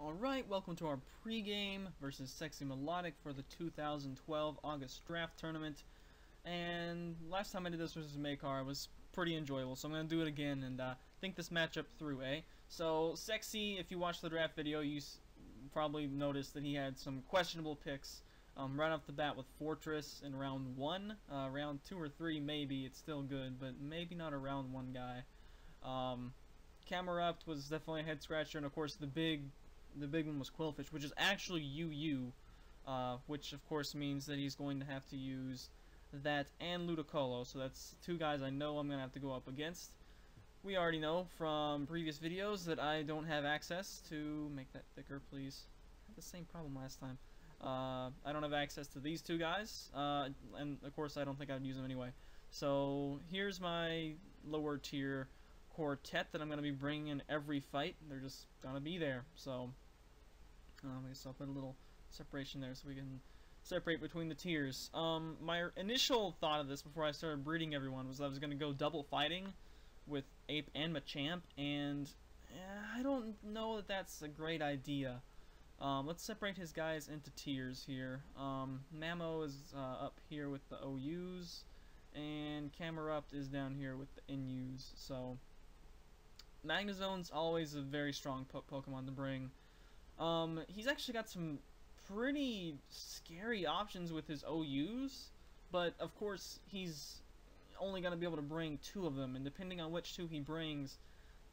Alright, welcome to our pregame versus Sexy Milotic for the 2012 August Draft Tournament. And last time I did this versus Makar it was pretty enjoyable, so I'm going to do it again and uh, think this matchup through, eh? So, Sexy, if you watched the draft video, you probably noticed that he had some questionable picks um, right off the bat with Forretress in round 1. Uh, round 2 or 3, maybe, it's still good, but maybe not a round 1 guy. Um, Camerupt was definitely a head scratcher, and of course the big the big one was Qwilfish, which is actually UU, uh, which of course means that he's going to have to use that and Ludicolo, so that's two guys I know I'm going to have to go up against. We already know from previous videos that I don't have access to, make that thicker please, I had the same problem last time. Uh, I don't have access to these two guys, uh, and of course I don't think I'd use them anyway. So here's my lower tier quartet that I'm going to be bringing in every fight. They're just going to be there. So um, I guess I'll put a little separation there so we can separate between the tiers. Um, my initial thought of this before I started breeding everyone was I was going to go double fighting with Ape and Machamp, and eh, I don't know that that's a great idea. Um, let's separate his guys into tiers here. Um, Mamo is uh, up here with the OUs, and Camerupt is down here with the NUs, so Magnezone's always a very strong po Pokemon to bring. Um, he's actually got some pretty scary options with his OUs, but of course he's only going to be able to bring two of them, and depending on which two he brings,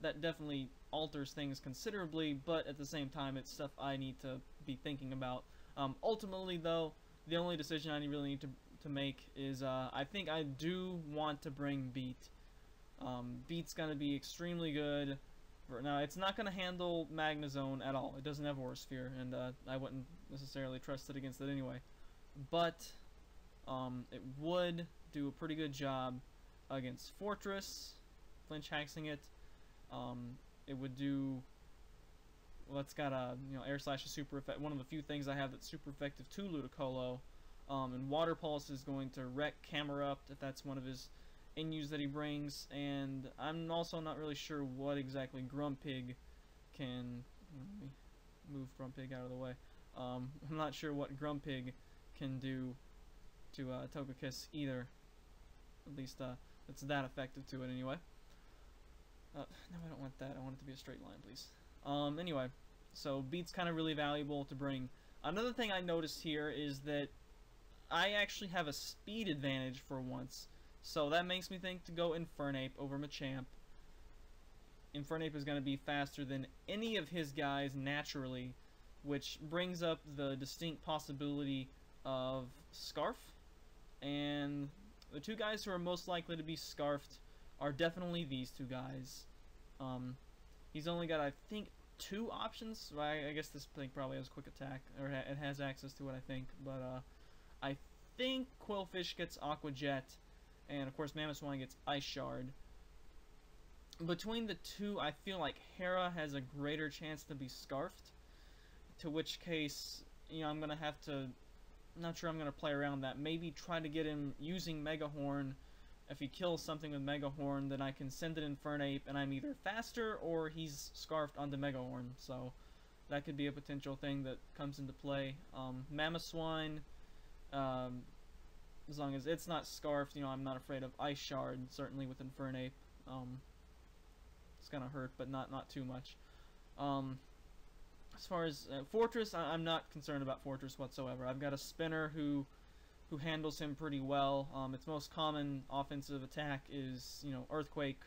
that definitely alters things considerably, but at the same time it's stuff I need to be thinking about. Um, ultimately though, the only decision I really need to, to make is uh, I think I do want to bring Beat. Um, Beat's going to be extremely good. Now, it's not going to handle Magnezone at all. It doesn't have Aura Sphere, and uh, I wouldn't necessarily trust it against it anyway. But um, it would do a pretty good job against Fortress, flinch hexing it. Um, it would do well, it's got a you know air slash is super effective. One of the few things I have that's super effective to Ludicolo. Um, and Water Pulse is going to wreck Camerupt if that's one of his NUs that he brings, and I'm also not really sure what exactly Grumpig can... Move Grumpig out of the way. Um, I'm not sure what Grumpig can do to uh, Togekiss either. At least uh, it's that effective to it anyway. Uh, no, I don't want that. I want it to be a straight line, please. Um, anyway, so Beat's kind of really valuable to bring. Another thing I noticed here is that I actually have a speed advantage for once. So that makes me think to go Infernape over Machamp. Infernape is going to be faster than any of his guys naturally, which brings up the distinct possibility of Scarf. And the two guys who are most likely to be Scarfed are definitely these two guys. Um, he's only got, I think, two options. I, I guess this thing probably has quick attack, or it has access to it, I think. But uh, I think Qwilfish gets Aqua Jet and of course Mamoswine gets Ice Shard. Between the two, I feel like Hera has a greater chance to be Scarfed, to which case, you know, I'm going to have to, not sure I'm going to play around that. Maybe try to get him using Mega Horn. If he kills something with Mega Horn, then I can send it Infernape, and I'm either faster or he's Scarfed onto Mega Horn, so that could be a potential thing that comes into play. Um, Mamoswine, um, as long as it's not scarfed, you know, I'm not afraid of Ice Shard, certainly with Infernape. Um, it's gonna hurt, but not not too much. Um, as far as uh, Forretress, I am not concerned about Forretress whatsoever. I've got a spinner who who handles him pretty well. Um, its most common offensive attack is, you know, Earthquake,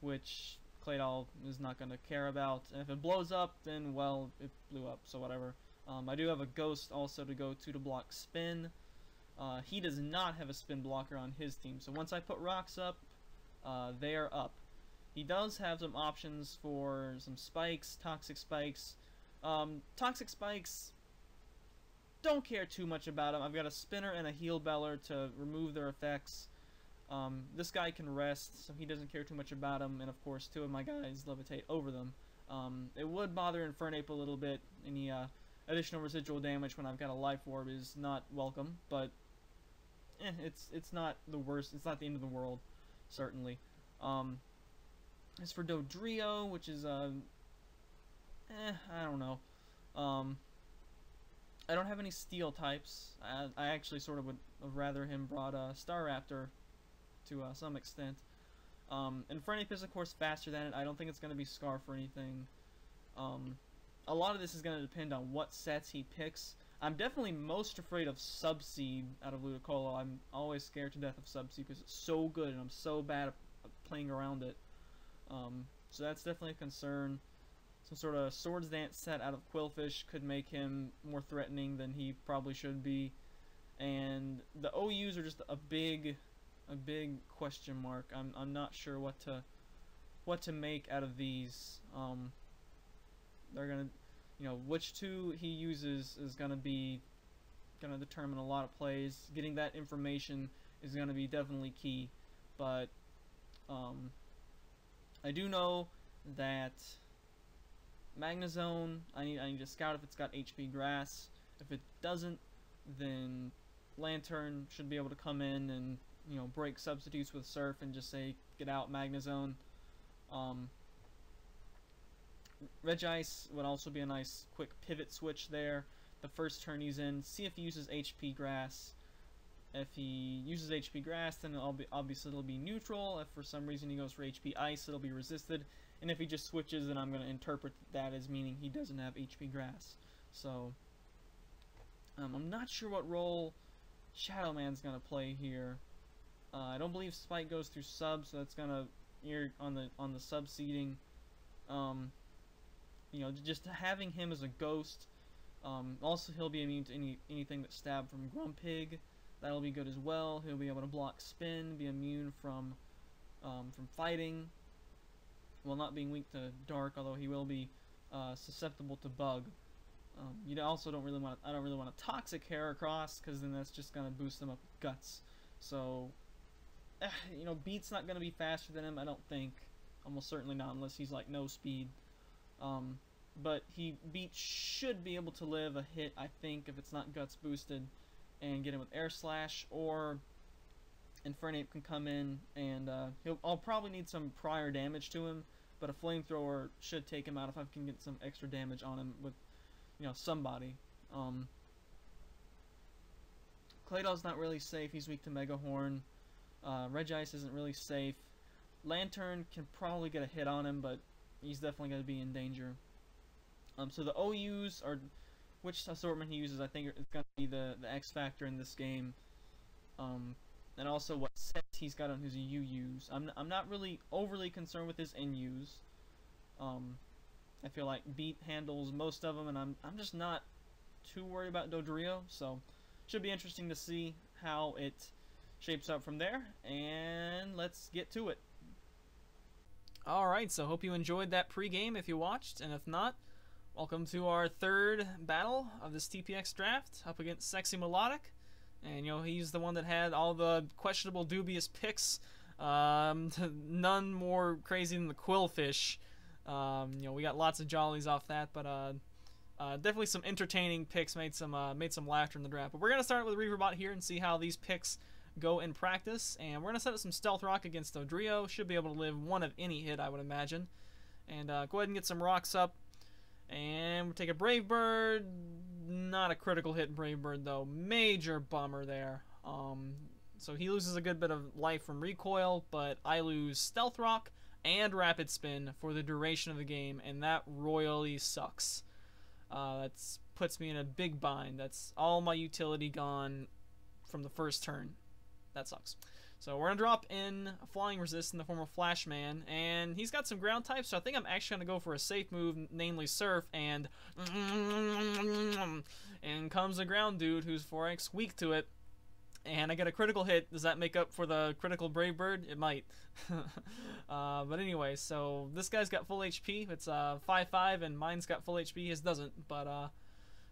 which Claydol is not going to care about. And if it blows up, then, well, it blew up, so whatever. Um, I do have a Ghost also to go to to block Spin. Uh, he does not have a spin blocker on his team, so once I put rocks up, uh, they are up. He does have some options for some spikes, toxic spikes. Um, toxic spikes, don't care too much about them. I've got a spinner and a heal beller to remove their effects. Um, this guy can rest, so he doesn't care too much about them, and of course two of my guys levitate over them. Um, it would bother Infernape a little bit, any uh, additional residual damage when I've got a life orb is not welcome, but eh, it's it's not the worst. It's not the end of the world, certainly. Um, as for Dodrio, which is uh, eh, I don't know. Um, I don't have any steel types. I, I actually sort of would rather him brought a Staraptor to uh, some extent. Um, and Fernipe is of course faster than it. I don't think it's going to be Scarf or anything. Um, a lot of this is going to depend on what sets he picks. I'm definitely most afraid of Subseed out of Ludicolo. I'm always scared to death of Subseed because it's so good and I'm so bad at playing around it. Um, so that's definitely a concern. Some sort of Swords Dance set out of Qwilfish could make him more threatening than he probably should be. And the OUs are just a big, a big question mark. I'm, I'm not sure what to, what to make out of these. Um, they're gonna, you know, which two he uses is gonna be, gonna determine a lot of plays. Getting that information is gonna be definitely key. But, um, I do know that Magnezone, I need I need to scout if it's got HP Grass. If it doesn't, then Lanturn should be able to come in and you know break substitutes with Surf and just say get out Magnezone. Um, Regice would also be a nice quick pivot switch there. The first turn he's in, see if he uses HP Grass. If he uses HP Grass, then it'll be, obviously it'll be neutral. If for some reason he goes for HP Ice, it'll be resisted. And if he just switches, then I'm going to interpret that as meaning he doesn't have HP Grass. So, um, I'm not sure what role Shadow Man's going to play here. Uh, I don't believe Spike goes through sub, so that's going to on the on the sub seeding. Um, you know, just having him as a ghost. Um, also, he'll be immune to any anything that's stabbed from Grumpig. That'll be good as well. He'll be able to block spin, be immune from um, from fighting, while not being weak to dark. Although he will be uh, susceptible to bug. Um, you also don't really want. I don't really want a toxic Heracross because then that's just gonna boost them up guts. So, eh, you know, Beat's not gonna be faster than him. I don't think. Almost certainly not unless he's like no speed. Um, but he Beat should be able to live a hit. I think if it's not guts boosted and get him with Air Slash, or Infernape can come in and uh, he'll, I'll probably need some prior damage to him, but a Flamethrower should take him out if I can get some extra damage on him with, you know, somebody. Um, Claydol's not really safe, he's weak to Mega Horn. Uh, Regice isn't really safe. Lanturn can probably get a hit on him, but he's definitely going to be in danger. Um, so the OUs are which assortment he uses, I think it's going to be the, the X factor in this game. Um, and also what sets he's got on his UUs. I'm, I'm not really overly concerned with his NUs. Um, I feel like Beat handles most of them, and I'm, I'm just not too worried about Dodrio, so should be interesting to see how it shapes up from there, and let's get to it. Alright, so hope you enjoyed that pregame if you watched, and if not, Welcome to our third battle of this TPX draft up against Sexy Milotic. And, you know, he's the one that had all the questionable, dubious picks. Um, none more crazy than the Qwilfish. Um, you know, we got lots of jollies off that, but uh, uh, definitely some entertaining picks made some uh, made some laughter in the draft. But we're gonna start with Reaverbot here and see how these picks go in practice. And we're gonna set up some Stealth Rock against Dodrio. Should be able to live one of any hit, I would imagine. And uh, go ahead and get some rocks up. And we take a Brave Bird. Not a critical hit Brave Bird, though. Major bummer there. Um, so he loses a good bit of life from recoil, but I lose Stealth Rock and Rapid Spin for the duration of the game, and that royally sucks. Uh, that puts me in a big bind. That's all my utility gone from the first turn. That sucks. So we're going to drop in Flying Resist in the form of Flashman, and he's got some ground types, so I think I'm actually going to go for a safe move, namely Surf, and and comes a ground dude who's 4x weak to it, and I get a critical hit. Does that make up for the critical Brave Bird? It might. uh, but anyway, so this guy's got full HP. It's 5-5, uh, and mine's got full HP. His doesn't, but... Uh,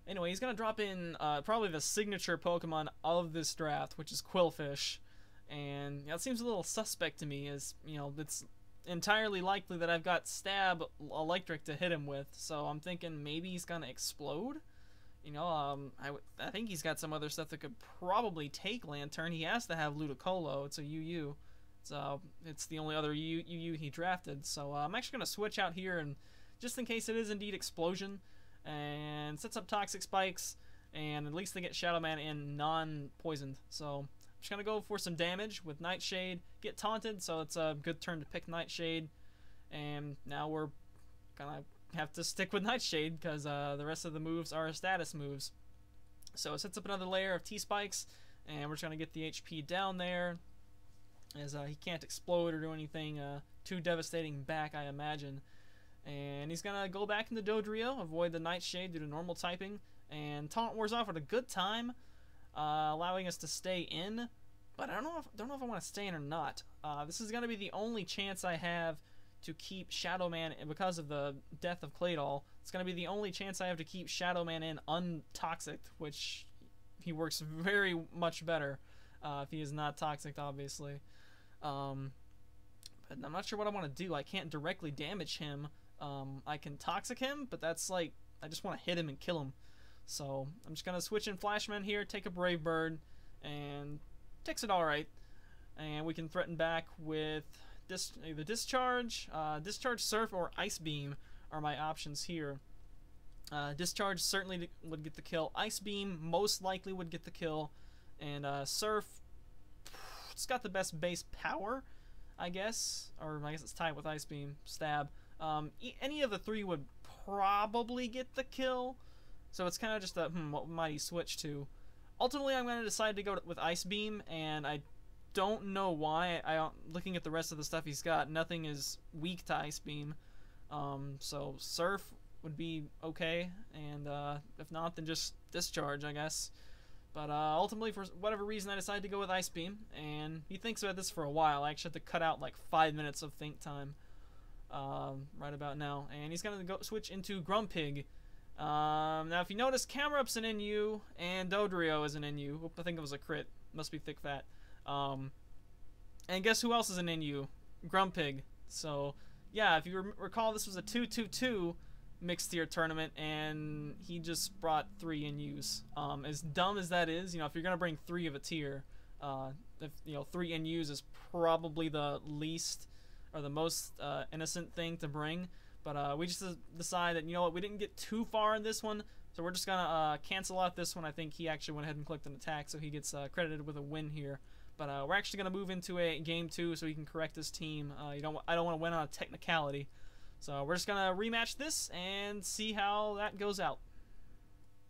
anyway, he's going to drop in uh, probably the signature Pokemon of this draft, which is Qwilfish and that seems a little suspect to me as you know it's entirely likely that I've got stab electric to hit him with. So I'm thinking maybe he's gonna explode. You know um I, I think he's got some other stuff that could probably take Lanturn. he has to have Ludicolo. It's a UU so it's the only other UU he drafted. So uh, I'm actually gonna switch out here and just in case it is indeed explosion and sets up Toxic Spikes, and at least they get Shadow Man in non-poisoned. So I'm just gonna go for some damage with Nightshade, get taunted, so it's a good turn to pick Nightshade, and now we're gonna have to stick with Nightshade because uh, the rest of the moves are status moves. So it sets up another layer of T-Spikes, and we're just gonna get the HP down there, as uh, he can't explode or do anything uh, too devastating back, I imagine. And he's gonna go back into Dodrio, avoid the Nightshade due to normal typing, and Taunt wears off at a good time, uh, allowing us to stay in. But I don't know if don't know if I want to stay in or not. Uh, this is gonna be the only chance I have to keep Shadow Man because of the death of Claydol. It's gonna be the only chance I have to keep Shadow Man in untoxic, which he works very much better uh, if he is not toxic, obviously. Um, but I'm not sure what I want to do. I can't directly damage him. Um, I can toxic him, but that's like I just want to hit him and kill him. So I'm just gonna switch in Flashman here, take a Brave Bird, and takes it all right. And we can threaten back with dis either Discharge, uh, Discharge Surf, or Ice Beam are my options here. Uh, Discharge certainly would get the kill. Ice Beam most likely would get the kill, and uh, Surf it's got the best base power, I guess, or I guess it's tied with Ice Beam, Stab. Um, e any of the three would probably get the kill, so it's kind of just a hmm, what might he switch to? Ultimately, I'm going to decide to go with Ice Beam, and I don't know why. I, I looking at the rest of the stuff he's got, nothing is weak to Ice Beam. Um, so Surf would be okay, and uh, if not, then just Discharge, I guess. But uh, ultimately, for whatever reason, I decided to go with Ice Beam, and he thinks about this for a while. I actually had to cut out like five minutes of think time um, right about now. And he's going to go switch into Grumpig. Um, now, if you notice, Camerupt's an NU, and Dodrio is an NU. I think it was a crit. Must be Thick Fat. Um, and guess who else is an NU? Grumpig. So, yeah, if you re recall, this was a 2-2-2 mixed tier tournament, and he just brought three in use. Um, as dumb as that is, you know, if you're gonna bring three of a tier, uh, if you know three in use is probably the least or the most uh, innocent thing to bring. But uh, we just decided, that, you know what, we didn't get too far in this one, so we're just gonna uh, cancel out this one. I think he actually went ahead and clicked an attack, so he gets uh, credited with a win here. But uh, we're actually gonna move into a game two, so he can correct his team. you don't, I don't want to win on a technicality. So we're just gonna rematch this and see how that goes out.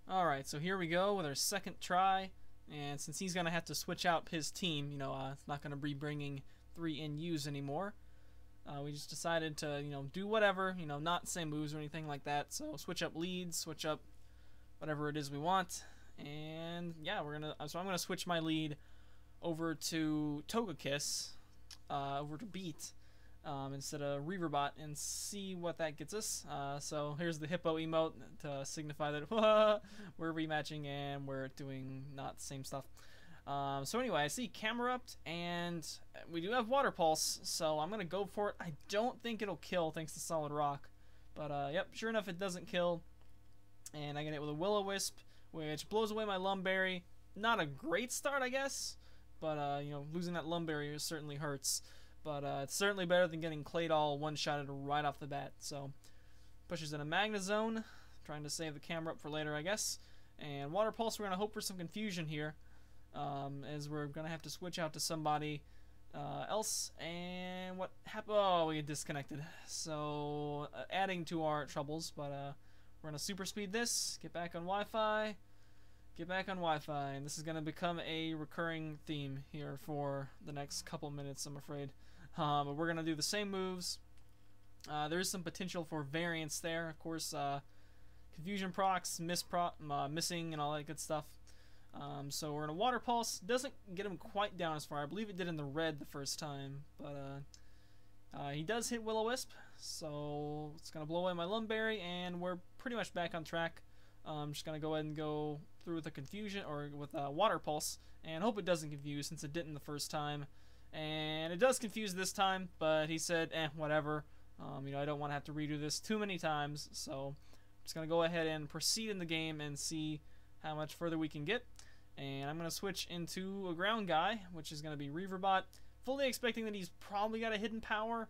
Alright, so here we go with our second try. And since he's gonna have to switch out his team, you know, uh, it's not gonna be bringing three NUs anymore. Uh, we just decided to, you know, do whatever, you know, not same moves or anything like that. So switch up leads, switch up whatever it is we want. And yeah, we're gonna, so I'm gonna switch my lead over to Togekiss, uh, over to Beat um, instead of Reaverbot and see what that gets us. Uh, so here's the hippo emote to signify that we're rematching and we're doing not the same stuff. Um, so anyway, I see Camerupt and we do have Water Pulse, so I'm going to go for it. I don't think it'll kill thanks to Solid Rock. But uh, yep, sure enough it doesn't kill. And I get it with a Will-O-Wisp, which blows away my Lum Berry. Not a great start, I guess. But, uh, you know, losing that Lum Berry certainly hurts. But uh, it's certainly better than getting Claydol one-shotted right off the bat. So pushes in a Magnezone, trying to save the Camerupt for later, I guess. And Water Pulse, we're going to hope for some confusion here, um, as we're going to have to switch out to somebody uh, else. And what happened? Oh, we disconnected. So uh, adding to our troubles, but uh, we're going to super speed this, get back on Wi-Fi, get back on Wi-Fi, and this is going to become a recurring theme here for the next couple minutes, I'm afraid. Uh, but we're going to do the same moves. Uh, there is some potential for variance there. Of course, uh, confusion procs, miss pro uh, missing, and all that good stuff. Um, so we're in a water pulse. Doesn't get him quite down as far. I believe it did in the red the first time, but uh, uh, he does hit Will-O-Wisp. So it's gonna blow away my Lum Berry, and we're pretty much back on track. I'm um, just gonna go ahead and go through with a confusion or with a water pulse, and hope it doesn't confuse since it didn't the first time. And it does confuse this time, but he said, eh, whatever. Um, you know, I don't want to have to redo this too many times, so I'm just going to go ahead and proceed in the game and see how much further we can get. And I'm going to switch into a ground guy, which is going to be Reaverbot, fully expecting that he's probably got a hidden power.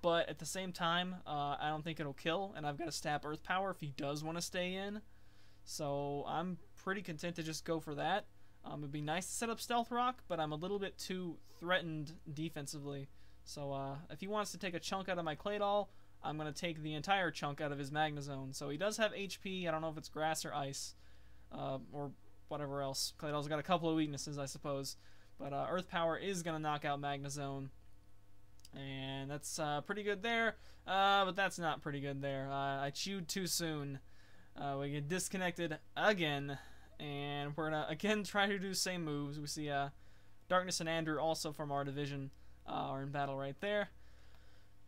but at the same time, uh, I don't think it'll kill, and I've got to stab Earth Power if he does want to stay in. So I'm pretty content to just go for that. Um, it'd be nice to set up Stealth Rock, but I'm a little bit too threatened defensively. So uh, if he wants to take a chunk out of my Claydol, I'm going to take the entire chunk out of his Magnezone. So he does have HP. I don't know if it's Grass or Ice, uh, or whatever else. Claydol's got a couple of weaknesses, I suppose. But uh, Earth Power is going to knock out Magnezone. And that's uh, pretty good there. Uh, but that's not pretty good there. Uh, I chewed too soon. Uh, we get disconnected again. And we're going to again try to do the same moves. We see uh, Darkness and Andrew also from our division are in battle right there.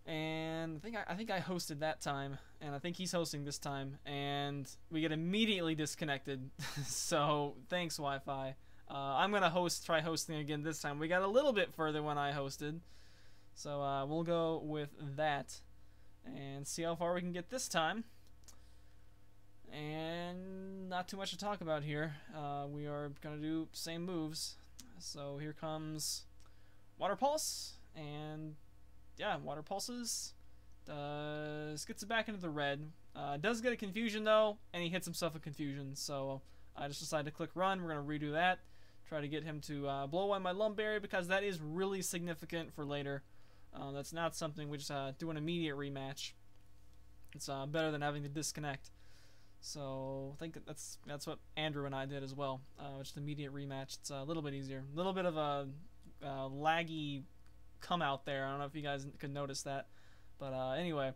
And I think I, I think I hosted that time, and I think he's hosting this time, and we get immediately disconnected. so thanks, Wi-Fi. Uh, I'm gonna host, try hosting again this time. We got a little bit further when I hosted, so uh, we'll go with that and see how far we can get this time. And not too much to talk about here. Uh, we are gonna do same moves. So here comes Water Pulse, and yeah, Water Pulses. Does gets it back into the red. Uh, does get a confusion though, and he hits himself a confusion. So I just decided to click run. We're gonna redo that. Try to get him to uh, blow away my Lum Berry because that is really significant for later. Uh, that's not something we just uh, do an immediate rematch. It's uh, better than having to disconnect. So I think that's that's what Andrew and I did as well. Uh, just immediate rematch. It's a little bit easier. A little bit of a uh, laggy come out there. I don't know if you guys could notice that, but uh, anyway.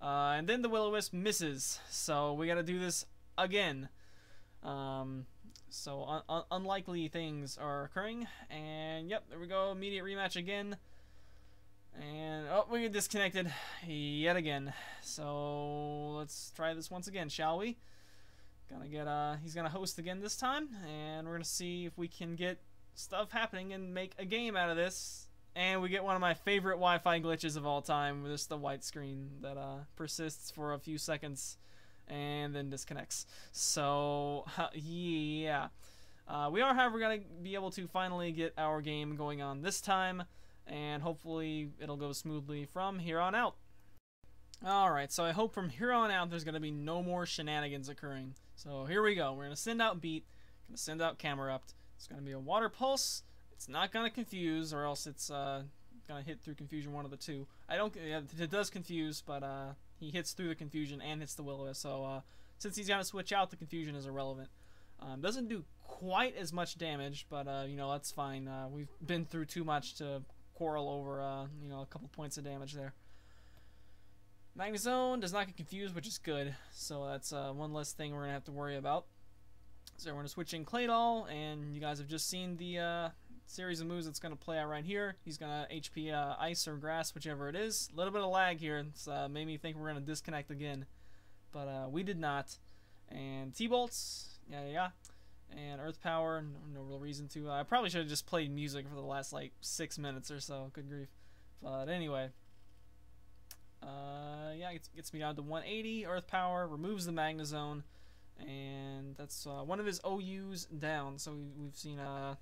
Uh, and then the Will-O-Wisp misses, so we got to do this again. Um, so un un unlikely things are occurring, and yep, there we go. Immediate rematch again. And oh, we get disconnected yet again. So let's try this once again, shall we? Gonna get uh, he's gonna host again this time, and we're gonna see if we can get stuff happening and make a game out of this. And we get one of my favorite Wi-Fi glitches of all time, just the white screen that uh, persists for a few seconds and then disconnects. So yeah, uh, we are, however, gonna be able to finally get our game going on this time and hopefully it'll go smoothly from here on out. Alright, so I hope from here on out there's going to be no more shenanigans occurring. So here we go. We're going to send out Beat, going to send out Camerupt. It's going to be a Water Pulse. It's not going to confuse, or else it's uh, going to hit through Confusion, one of the two. I don't, it does confuse, but uh, he hits through the Confusion and hits the willow. so uh, since he's to switch out, the Confusion is irrelevant. Um, doesn't do quite as much damage, but uh, you know that's fine. Uh, we've been through too much to quarrel over, uh, you know, a couple points of damage there. Magnezone does not get confused, which is good. So that's uh, one less thing we're to have to worry about. So we're to switch in Claydol, and you guys have just seen the uh, series of moves that's going to play out right here. He's going to HP uh, Ice or Grass, whichever it is. A little bit of lag here. It's uh, made me think we're going to disconnect again. But uh, we did not. And T-Bolts, yeah, yeah and Earth Power. No, no real reason to. I probably should have just played music for the last like six minutes or so. Good grief. But anyway, uh, yeah, it gets me down to 180 Earth Power. Removes the Magnezone, and that's uh, one of his OUs down. So we, have seen uh,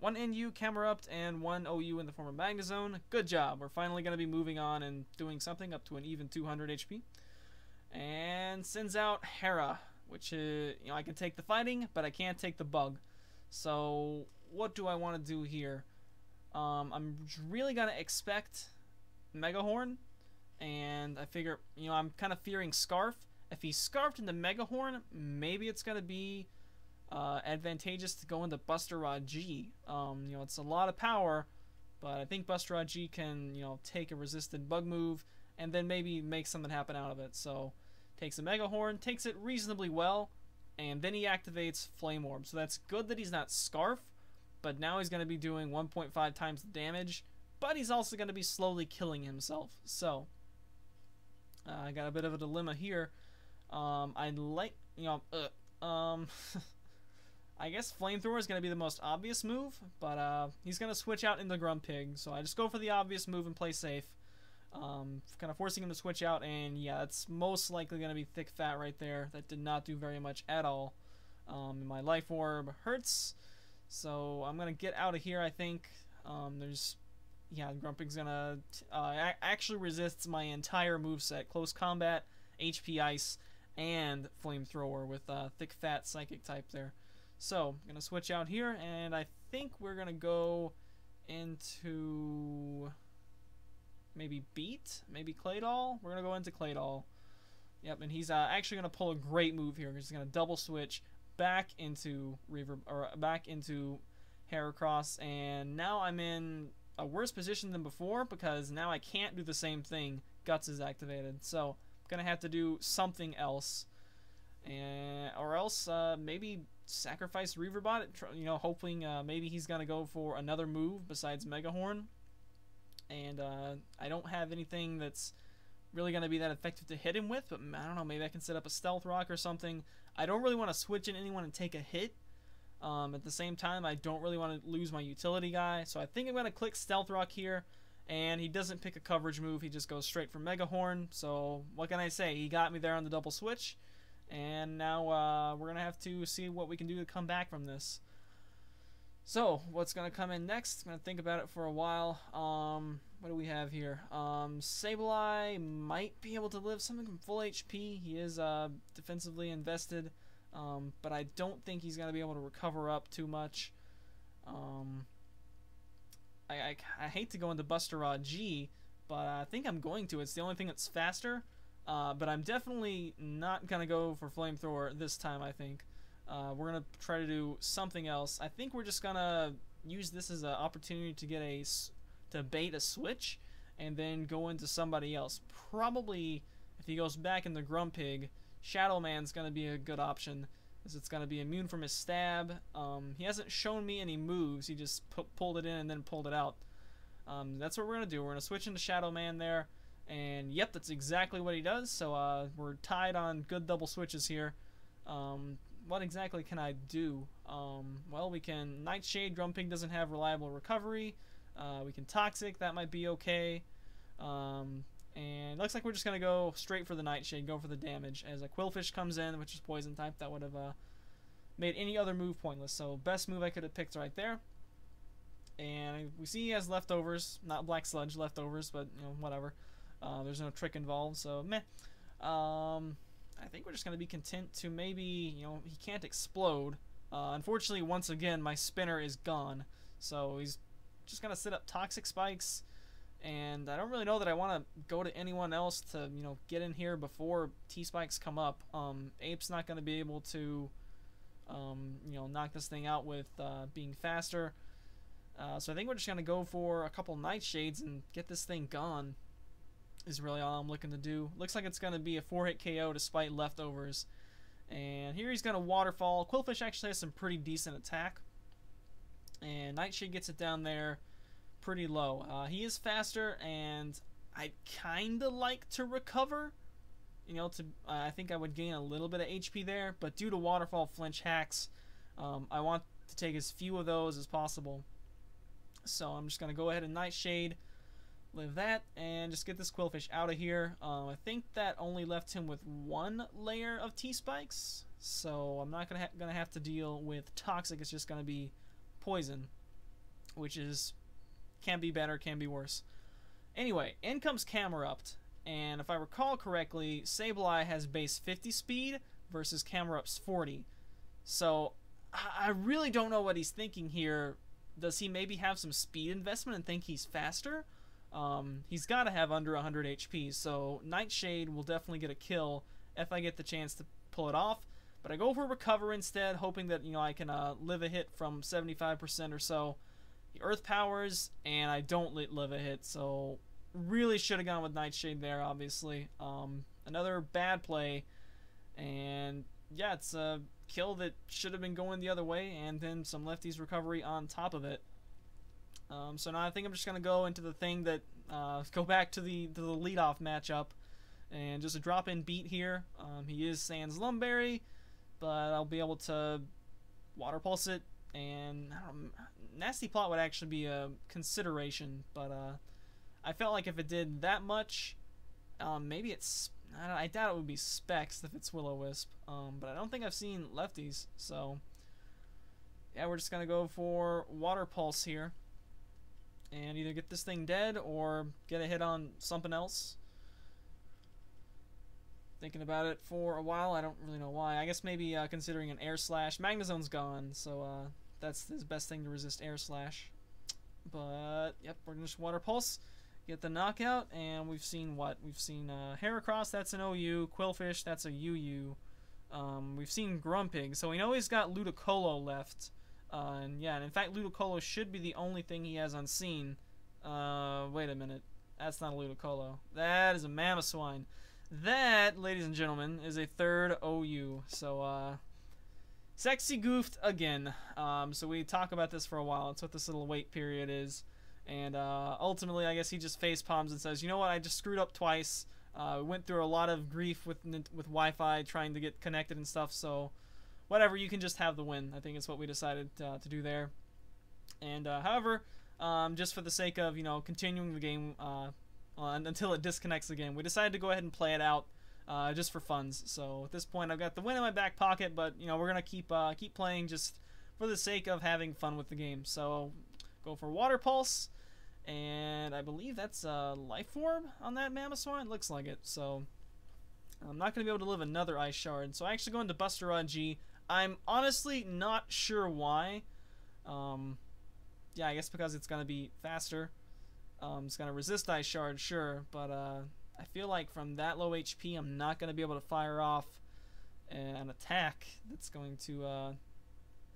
one NU Camerupt and one OU in the form of Magnezone. Good job. We're finally going to be moving on and doing something up to an even 200 HP. And sends out Hera which is, you know, I can take the fighting, but I can't take the bug. So what do I want to do here? Um, I'm really gonna expect Megahorn, and I figure, you know, I'm kind of fearing Scarf. If he's scarfed into Megahorn, maybe it's gonna be uh, advantageous to go into Buster Rod G. Um, you know, it's a lot of power, but I think Buster Rod G can, you know, take a resisted bug move and then maybe make something happen out of it. So takes a Mega Horn, takes it reasonably well, and then he activates Flame Orb. So that's good that he's not Scarf, but now he's going to be doing 1.5 times the damage, but he's also going to be slowly killing himself. So, uh, I got a bit of a dilemma here. Um, I like, you know, uh, um, I guess Flamethrower is going to be the most obvious move, but uh, he's going to switch out into Grumpig, so I just go for the obvious move and play safe um, kind of forcing him to switch out, and yeah, that's most likely going to be Thick Fat right there. That did not do very much at all. Um, my Life Orb hurts, so I'm going to get out of here, I think. Um, there's yeah, Grumpig's gonna uh, actually resists my entire move set: close combat, HP ice, and flamethrower with uh, thick fat psychic type there. So I'm gonna switch out here, and I think we're gonna go into maybe Beat, maybe Claydol. We're gonna go into Claydol. Yep, and he's uh, actually gonna pull a great move here. He's gonna double switch back into Reaver or back into Heracross, and now I'm in a worse position than before because now I can't do the same thing. Guts is activated, so I'm gonna have to do something else, and or else uh, maybe sacrifice Reaverbot. You know, hoping uh, maybe he's gonna go for another move besides Megahorn, and uh, I don't have anything that's really going to be that effective to hit him with, but I don't know, maybe I can set up a Stealth Rock or something. I don't really want to switch in anyone and take a hit, um, at the same time, I don't really want to lose my utility guy, so I think I'm going to click Stealth Rock here, and he doesn't pick a coverage move, he just goes straight for Mega Horn, so what can I say? He got me there on the double switch, and now uh, we're to have to see what we can do to come back from this. So, what's to come in next? I'm to think about it for a while. Um, what do we have here? Um, Sableye might be able to live something from full HP. He is uh, defensively invested. Um, but I don't think he's to be able to recover up too much. Um, I, I, I, hate to go into Buster Rod G, but I think I'm going to. It's the only thing that's faster. Uh, but I'm definitely not going to go for Flamethrower this time, I think. Uh, we're going to try to do something else. I think we're just going to use this as an opportunity to get a to bait a switch and then go into somebody else. Probably if he goes back in the Grumpig, Shadow Man's going to be a good option, as it's going to be immune from his stab. Um, he hasn't shown me any moves, he just pulled it in and then pulled it out. Um, that's what we're going to do. We're going to switch into Shadow Man there, and yep, that's exactly what he does, so uh, we're tied on good double switches here. Um, what exactly can I do? Um, well, we can Nightshade. Grumpig doesn't have reliable recovery. Uh, we can Toxic. That might be okay. Um, and looks like we're just going to go straight for the Nightshade, go for the damage. As a Qwilfish comes in, which is poison type, that would have uh, made any other move pointless. So best move I could have picked right there. And we see he has leftovers, not Black Sludge leftovers, but you know whatever. Uh, there's no trick involved, so meh. Um, I think we're just going to be content to maybe, you know, he can't explode. Uh, unfortunately, once again, my spinner is gone. So he's just going to set up Toxic Spikes and I don't really know that I want to go to anyone else to you know get in here before T spikes come up. Um, Ape's not going to be able to um, you know knock this thing out with uh, being faster. Uh, so I think we're just going to go for a couple Nightshades and get this thing gone. Is really all I'm looking to do. Looks like it's going to be a four hit KO despite leftovers. And here he's going to waterfall. Qwilfish actually has some pretty decent attack. And Nightshade gets it down there pretty low. Uh, he is faster, and I kind of like to recover. You know, to uh, I think I would gain a little bit of HP there, but due to waterfall flinch hacks, um, I want to take as few of those as possible. So I'm just gonna go ahead and Nightshade, live that, and just get this Qwilfish out of here. Um, I think that only left him with one layer of T spikes, so I'm not gonna ha gonna have to deal with toxic. It's just gonna be poison, which is can be better, can be worse. Anyway, in comes Camerupt, and if I recall correctly, Sableye has base 50 speed versus Camerupt's 40. So I really don't know what he's thinking here. Does he maybe have some speed investment and think he's faster? Um, he's got to have under 100 HP, so Nightshade will definitely get a kill if I get the chance to pull it off. But I go for Recover instead, hoping that you know I can uh, live a hit from 75% or so. The Earth powers, and I don't live a hit, so really should have gone with Nightshade there, obviously. Um, another bad play, and yeah, it's a kill that should have been going the other way, and then some lefties recovery on top of it. Um, so now I think I'm just gonna go into the thing that uh, go back to the to the leadoff matchup, and just a drop in beat here. Um, he is Sans Lum Berry, but I'll be able to water pulse it, and Nasty Plot would actually be a consideration, but uh, I felt like if it did that much, um, maybe it's. I, I, doubt it would be Specs if it's Will-O-Wisp, um, but I don't think I've seen lefties, so yeah, we're just gonna go for Water Pulse here. And either get this thing dead or get a hit on something else. Thinking about it for a while, I don't really know why. I guess maybe uh, considering an air slash. Magnezone's gone, so uh, that's his best thing to resist air slash. But, yep, we're to just Water Pulse, get the knockout, and we've seen what? We've seen uh, Heracross, that's an OU, Qwilfish, that's a UU. Um, we've seen Grumpig, so we know he's got Ludicolo left. Uh, and yeah, and in fact, Ludicolo should be the only thing he has unseen. Uh, wait a minute. That's not a Ludicolo. That is a Mamoswine. That, ladies and gentlemen, is a third OU. So, uh, sexy goofed again. Um, so we talk about this for a while. It's what this little wait period is. And uh, ultimately, I guess he just face palms and says, "You know what? I just screwed up twice. Uh, went through a lot of grief with with Wi-Fi trying to get connected and stuff. So, whatever. You can just have the win. I think it's what we decided uh, to do there. And uh, however, um, just for the sake of you know continuing the game uh, until it disconnects again. We decided to go ahead and play it out uh, just for funds. So at this point, I've got the win in my back pocket, but you know we're gonna keep uh, keep playing just for the sake of having fun with the game. So go for Water Pulse, and I believe that's a Life Orb on that Mamoswine. Looks like it. So I'm not gonna be able to live another Ice Shard. So I actually go into Buster Rod G. I'm honestly not sure why. Um, yeah, I guess because it's gonna be faster. Um, it's gonna resist Ice Shard, sure, but uh, I feel like from that low HP, I'm not gonna be able to fire off an attack that's going to, uh,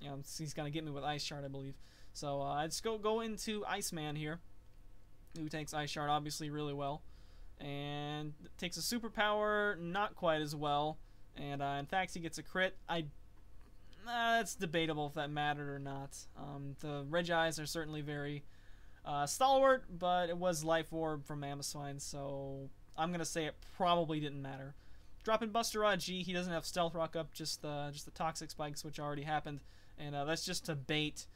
you know, he's gonna get me with Ice Shard, I believe. So uh, I just go go into Iceman here, who takes Ice Shard obviously really well, and takes a superpower not quite as well, and uh, in fact he gets a crit. I uh, that's debatable if that mattered or not. Um, the Regis are certainly very uh, stalwart, but it was Life Orb from Mamoswine, so I'm gonna say it probably didn't matter. Dropping Buster Rod G, he doesn't have Stealth Rock up, just the just the Toxic Spikes, which already happened, and uh, that's just to bait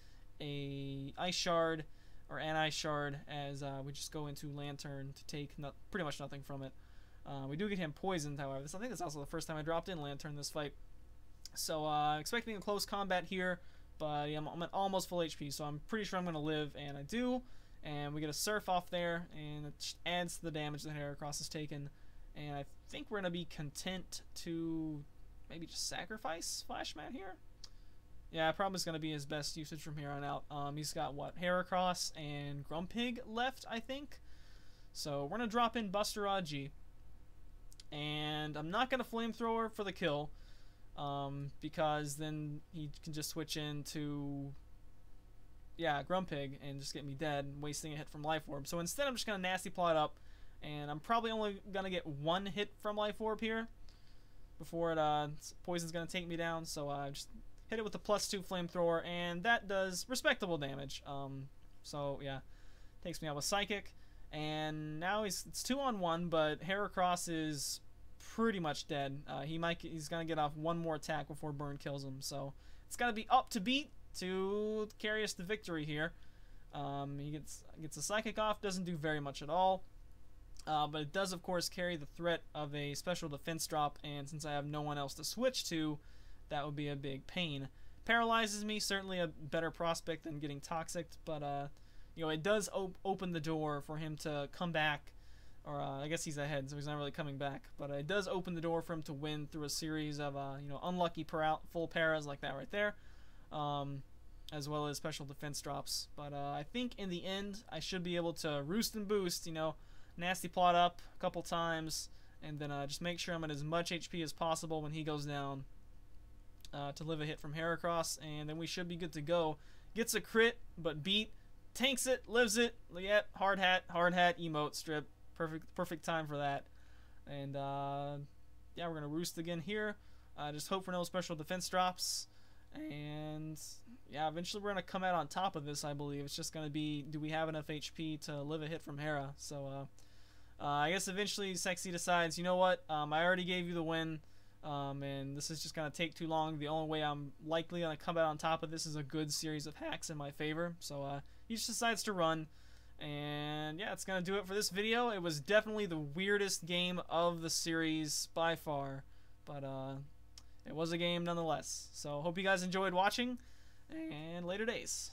a Ice Shard or an Ice Shard as uh, we just go into Lanturn to take pretty much nothing from it. Uh, we do get him poisoned, however. This, I think that's also the first time I dropped in Lanturn this fight. So uh, expecting a close combat here, but I'm, I'm at almost full HP, so I'm pretty sure I'm going to live, and I do. And we get a surf off there and it adds to the damage that Heracross has taken. And I think we're gonna be content to maybe just sacrifice Flashman here. Yeah probably is gonna be his best usage from here on out. Um, he's got what Heracross and Grumpig left I think? So we're gonna drop in Buster Rod and I'm not gonna flamethrower for the kill um, because then he can just switch into yeah, Grumpig and just get me dead, wasting a hit from Life Orb. So instead, I'm just to Nasty Plot up, and I'm probably only to get one hit from Life Orb here before it, uh, Poison's to take me down. So I uh, just hit it with the plus two Flamethrower, and that does respectable damage. Um, so yeah, takes me out with Psychic. And now he's it's two on one, but Heracross is pretty much dead. Uh, he might he's gonna get off one more attack before Burn kills him. So it's gotta be up to beat to carry us to victory here. Um, he gets gets a psychic off, doesn't do very much at all. Uh, but it does, of course, carry the threat of a special defense drop, and since I have no one else to switch to, that would be a big pain. Paralyzes me, certainly a better prospect than getting toxic, but uh, you know it does op open the door for him to come back, or uh, I guess he's ahead, so he's not really coming back. But it does open the door for him to win through a series of uh, you know unlucky full paras like that right there um, as well as special defense drops. But uh, I think in the end, I should be able to roost and boost, you know, nasty plot up a couple times, and then uh, just make sure I'm at as much HP as possible when he goes down uh, to live a hit from Heracross, and then we should be good to go. Gets a crit, but beat, tanks it, lives it. Yep, hard hat, hard hat, emote strip. Perfect, perfect time for that. And uh, yeah, we're gonna roost again here. Uh, just hope for no special defense drops. And yeah, eventually we're gonna come out on top of this. I believe it's just gonna be, do we have enough HP to live a hit from Hera? So uh, uh, I guess eventually Sexy decides, you know what? Um, I already gave you the win, um, and this is just gonna take too long. The only way I'm likely gonna come out on top of this is a good series of hacks in my favor. So uh, he just decides to run. And yeah, it's gonna do it for this video. It was definitely the weirdest game of the series by far, but uh, it was a game nonetheless. So hope you guys enjoyed watching, and later days.